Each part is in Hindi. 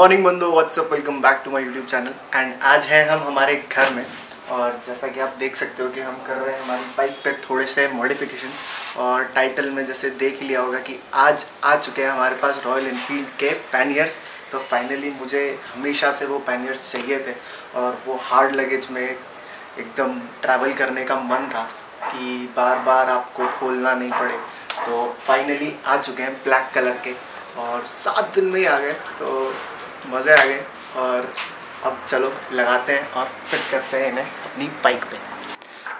मॉर्निंग बंदो WhatsApp welcome back to my YouTube channel and आज हैं हम हमारे घर में। और जैसा कि आप देख सकते हो कि हम कर रहे हैं हमारी बाइक पे थोड़े से मॉडिफिकेशन और टाइटल में जैसे देख लिया होगा कि आज आ चुके हैं हमारे पास रॉयल इनफील्ड के पैनियर्स तो फाइनली मुझे हमेशा से वो पैनियर्स चाहिए थे। और वो हार्ड लगेज में एकदम ट्रैवल करने का मन था कि बार बार आपको खोलना नहीं पड़े। तो फाइनली आ चुके हैं ब्लैक कलर के। और सात दिन में ही आ गए। तो मज़े आ गए और अब चलो लगाते हैं और फिट करते हैं इन्हें अपनी बाइक पे।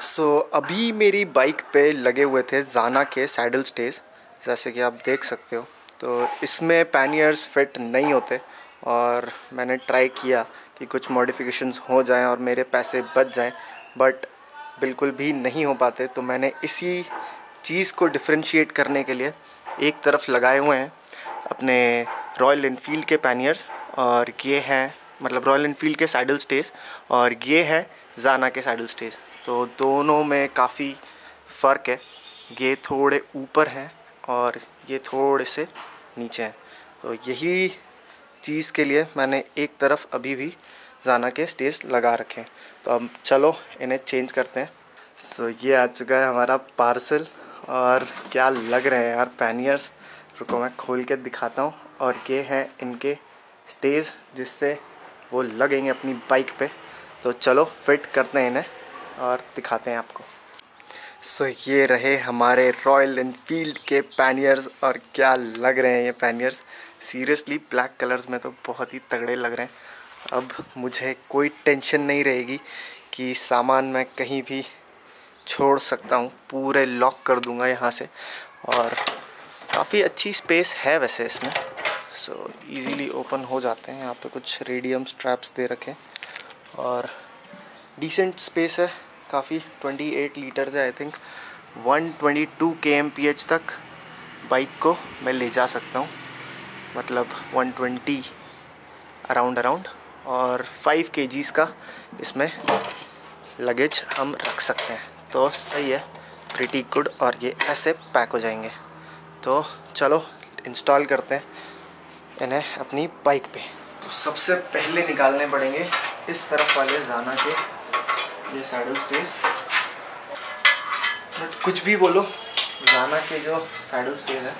सो so, अभी मेरी बाइक पे लगे हुए थे जाना के सैडल स्टेज जैसे कि आप देख सकते हो। तो इसमें पैनियर्स फिट नहीं होते और मैंने ट्राई किया कि कुछ मॉडिफिकेशंस हो जाएँ और मेरे पैसे बच जाएँ बट बिल्कुल भी नहीं हो पाते। तो मैंने इसी चीज़ को डिफ्रेंशिएट करने के लिए एक तरफ़ लगाए हुए हैं अपने रॉयल इनफील्ड के पैनियर्स और ये हैं मतलब रॉयल इनफील्ड के सैडल स्टेज और ये है जाना के सैडल स्टेज तो दोनों में काफ़ी फ़र्क है। ये थोड़े ऊपर हैं और ये थोड़े से नीचे हैं। तो यही चीज़ के लिए मैंने एक तरफ़ अभी भी जाना के स्टेज लगा रखे हैं। तो अब चलो इन्हें चेंज करते हैं। सो ये आ चुका है हमारा पार्सल और क्या लग रहे हैं यार पैनियर्स रुको मैं खोल के दिखाता हूँ। और ये हैं इनके स्टेज जिससे वो लगेंगे अपनी बाइक पे। तो चलो फिट करते हैं इन्हें और दिखाते हैं आपको। सो so, ये रहे हमारे रॉयल इनफील्ड के पैनियर्स और क्या लग रहे हैं ये पैनियर्स सीरियसली ब्लैक कलर्स में तो बहुत ही तगड़े लग रहे हैं। अब मुझे कोई टेंशन नहीं रहेगी कि सामान मैं कहीं भी छोड़ सकता हूँ। पूरे लॉक कर दूँगा यहाँ से। और काफ़ी अच्छी स्पेस है वैसे इसमें। सो so, इजीली ओपन हो जाते हैं। यहाँ पे कुछ रेडियम स्ट्रैप्स दे रखे और डिसेंट स्पेस है। काफ़ी 28 लीटर्स है आई थिंक 122 के तक बाइक को मैं ले जा सकता हूँ। मतलब 120 अराउंड अराउंड और 5 के का इसमें लगेज हम रख सकते हैं। तो सही है। प्रिटी गुड और ये ऐसे पैक हो जाएँगे। तो चलो इंस्टॉल करते हैं। इन्हें अपनी बाइक पे। तो सबसे पहले निकालने पड़ेंगे इस तरफ़ वाले जाना के, ये सैडल स्टेज बट कुछ भी बोलो, जाना के जो सैडल स्टेज है,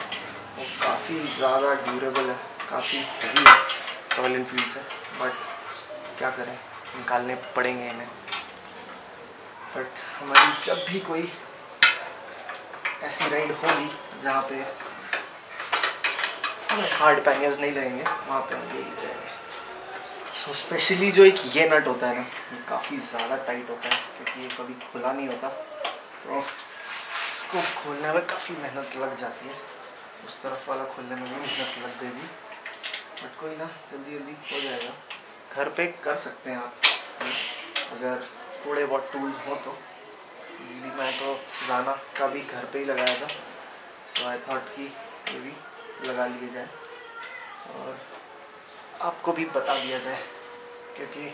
वो काफ़ी ज़्यादा ड्यूरेबल है, काफ़ी हैवी है रॉयल इनफील्ड से बट क्या करें, निकालने पड़ेंगे इन्हें। बट हमारी जब भी कोई ऐसी राइड होगी जहाँ पे हार्ड पैनियर्स नहीं लगेंगे, वहाँ पे हम ये जाएँगे। सो स्पेशली जो एक ये नट होता है ना, ये काफ़ी ज़्यादा टाइट होता है, क्योंकि ये कभी खुला नहीं होता। तो इसको खोलने में काफ़ी मेहनत लग जाती है। उस तरफ़ वाला खोलने में भी मेहनत लग गई बट कोई ना, जल्दी जल्दी हो जाएगा। घर पे कर सकते हैं आप। अगर थोड़े बहुत टूल्स हो तो। मैं तो जाना का भी घर पे ही लगाया था। सो आई थॉट कि ये भी लगा लिए जाए और आपको भी बता दिया जाए, क्योंकि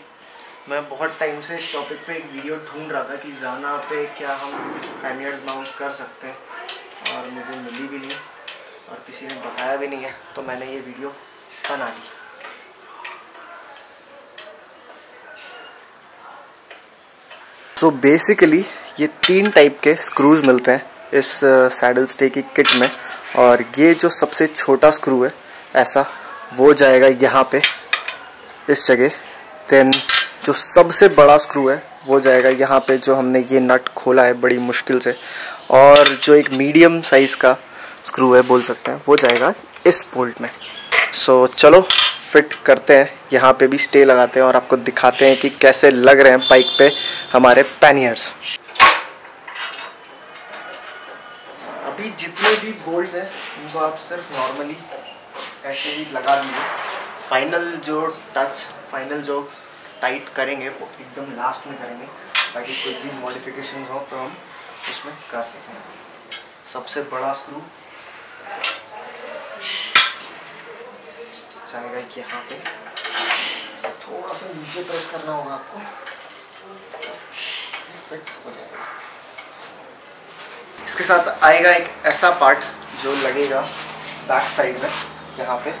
मैं बहुत टाइम से इस टॉपिक पे एक वीडियो ढूंढ रहा था कि जाना पे क्या हम पैनियर्स माउंट कर सकते हैं और मुझे मिली भी नहीं और किसी ने बताया भी नहीं है तो मैंने ये वीडियो बना दी सो so बेसिकली ये तीन टाइप के स्क्रूज मिलते हैं। इस सैडल स्टे की किट में। और ये जो सबसे छोटा स्क्रू है ऐसा वो जाएगा यहाँ पे इस जगह। देन जो सबसे बड़ा स्क्रू है वो जाएगा यहाँ पे जो हमने ये नट खोला है बड़ी मुश्किल से। और जो एक मीडियम साइज़ का स्क्रू है बोल सकते हैं वो जाएगा इस बोल्ट में। सो so, चलो फिट करते हैं। यहाँ पे भी स्टे लगाते हैं और आपको दिखाते हैं कि कैसे लग रहे हैं बाइक पे हमारे पैनियर्स अभी जितने भी बोल्ट हैं, उनको आप सिर्फ़ नॉर्मली ऐसे ही लगा दीजिए। फाइनल जो टच फाइनल जो टाइट करेंगे, वो एकदम लास्ट में करेंगे, ताकि कुछ भी मॉडिफिकेशन हो तो हम उसमें कर सकें। सबसे बड़ा स्क्रू जाएगा यहाँ पे थोड़ा सा नीचे प्रेस करना होगा आपको। फिट हो जाएगा। इसके साथ आएगा एक ऐसा पार्ट जो लगेगा बैक साइड में, यहाँ पे।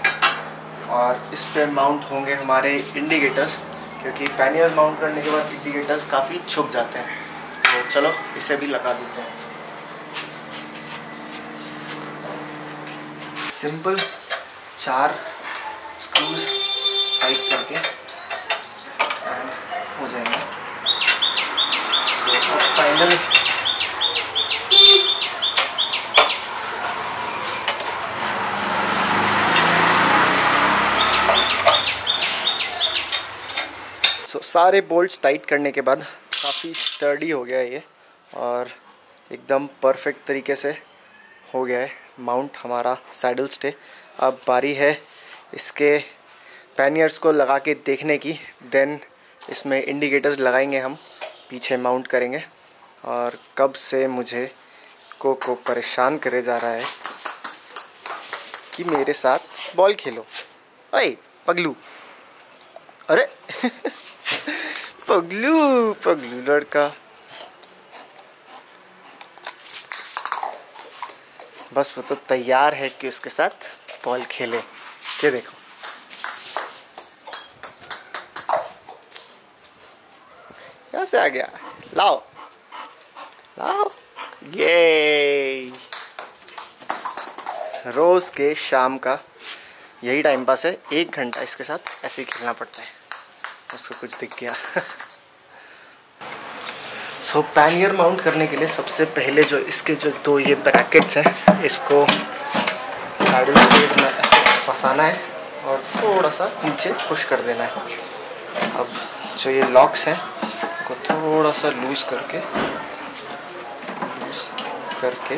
और इस पर माउंट होंगे हमारे इंडिकेटर्स क्योंकि पैनियर्स माउंट करने के बाद इंडिकेटर्स काफ़ी छुप जाते हैं। तो चलो, इसे भी लगा देते हैं। सिंपल चार स्क्रूज टाइट करके एंड हो जाएँगे। तो फाइनल सारे बोल्ट्स टाइट करने के बाद काफ़ी स्टर्डी हो गया है ये और एकदम परफेक्ट तरीके से हो गया है माउंट हमारा सैडल स्टे अब बारी है इसके पैनियर्स को लगा के देखने की। देन इसमें इंडिकेटर्स लगाएँगे हम, पीछे माउंट करेंगे और कब से मुझे को को परेशान करे जा रहा है कि मेरे साथ बॉल खेलो। अरे पगलू। अरे! पगलू पगलू लड़का। बस वो तो तैयार है कि उसके साथ बॉल खेले। ये देखो। यहाँ से आ गया। लाओ। लाओ। ये रोज के शाम का यही टाइम पास है। एक घंटा इसके साथ ऐसे ही खेलना पड़ता है। उसको कुछ दिख गया सो पैनियर माउंट करने के लिए सबसे पहले जो इसके जो दो ये ब्रैकेट्स हैं, इसको साइड स्पेस में ऐसे फंसाना है और थोड़ा सा नीचे पुश कर देना है। अब जो ये लॉक्स हैं को थोड़ा सा लूज करके लूज करके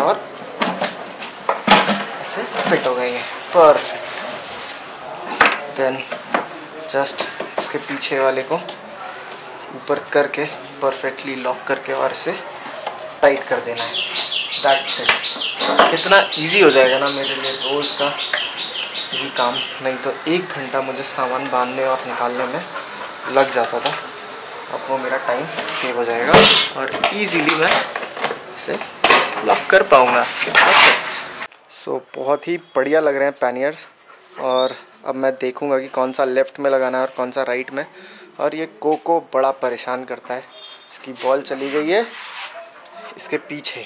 और ऐसे फिट हो गए हैं। परफेक्ट देन जस्ट इसके पीछे वाले को ऊपर करके परफेक्टली लॉक करके और इसे टाइट कर देना है। दैट्स इट इतना इजी हो जाएगा ना मेरे लिए रोज़ का यही काम। नहीं तो एक घंटा मुझे सामान बांधने और निकालने में लग जाता था। अब वो मेरा टाइम सेव हो जाएगा और इजीली मैं इसे लॉक कर पाऊँगा। सो so, बहुत ही बढ़िया लग रहे हैं पैनियर्स और अब मैं देखूँगा कि कौन सा लेफ़्ट में लगाना है और कौन सा राइट में। और ये कोको बड़ा परेशान करता है। इसकी बॉल चली गई है। इसके पीछे।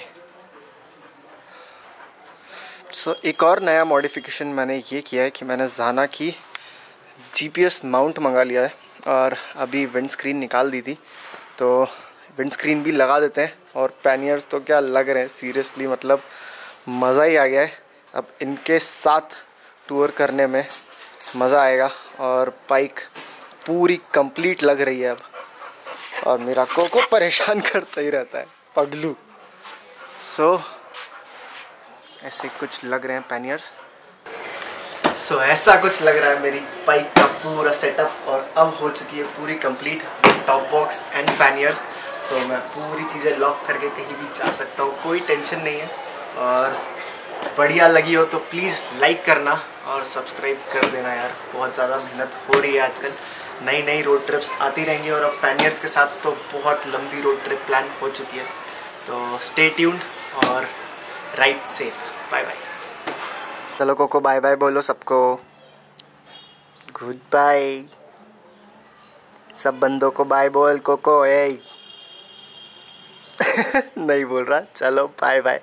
सो so, एक और नया मॉडिफिकेशन मैंने ये किया है कि मैंने जाना की जीपीएस माउंट मंगा लिया है। और अभी विंड स्क्रीन निकाल दी थी। तो विंड स्क्रीन भी लगा देते हैं। और पैनियर्स तो क्या लग रहे हैं? सीरियसली मतलब मज़ा ही आ गया है। अब इनके साथ टूर करने में मज़ा आएगा और बाइक पूरी कंप्लीट लग रही है अब। और मेरा कोको परेशान करता ही रहता है पगलू। सो so, ऐसे कुछ लग रहे हैं पैनियर्स सो so, ऐसा कुछ लग रहा है मेरी बाइक का पूरा सेटअप और अब हो चुकी है पूरी complete top box and panniers so so, मैं पूरी चीज़ें लॉक करके कहीं भी जा सकता हूँ कोई टेंशन नहीं है। और बढ़िया लगी हो तो प्लीज़ लाइक करना। और सब्सक्राइब कर देना यार। बहुत ज़्यादा मेहनत हो रही है आजकल। नई नई रोड ट्रिप्स आती रहेंगी और अब पैनियर्स के साथ तो बहुत लंबी रोड ट्रिप प्लान हो चुकी है। तो स्टे ट्यून्ड और राइट सेफ़ बाय बाय चलो कोको बाय बाय बोलो सबको। गुड बाय सब बंदों को बाय बोल, कोको ए नहीं बोल रहा? चलो बाय बाय